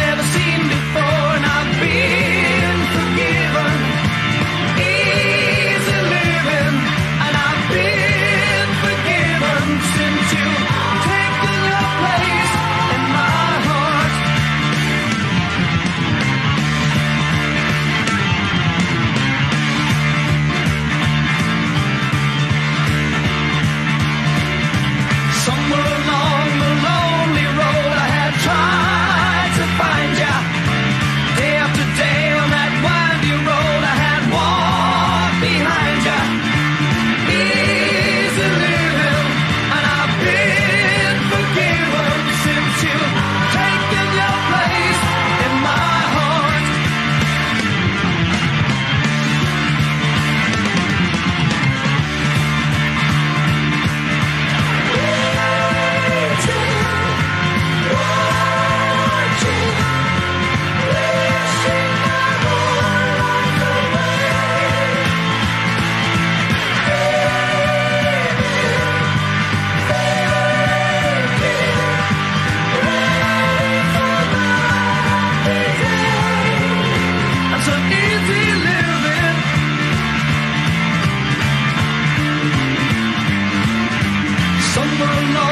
never seen before. never know.